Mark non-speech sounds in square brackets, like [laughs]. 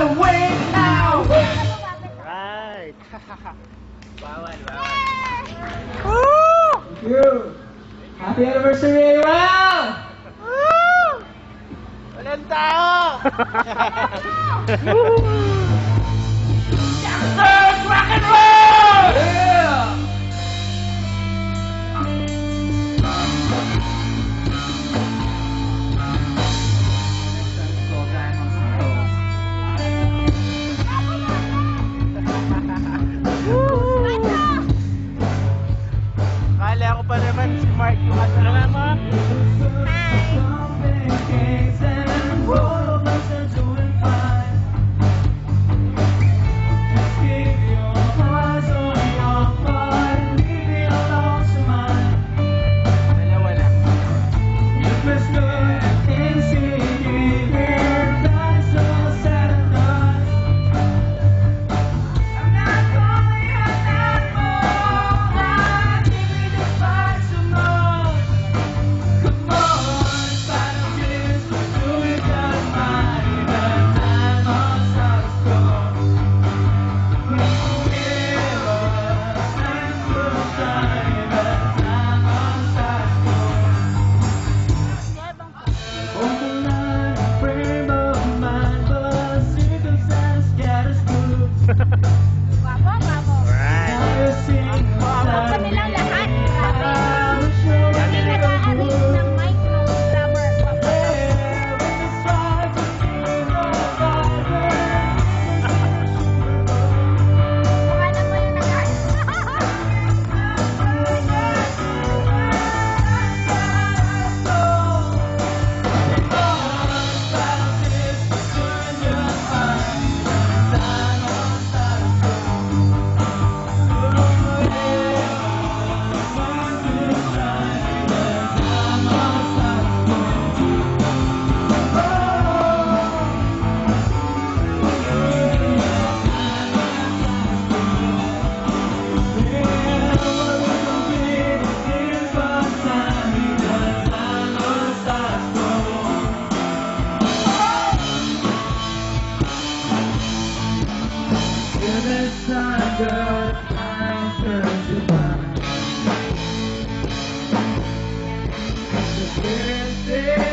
gotta wait now. Right. bawal, bawal. Thank you. Happy anniversary, Ariel! Walang tao! [laughs] Youngsters, rock and roll! Pa naman si Mark yung kasama mo. Dalawa Yeah.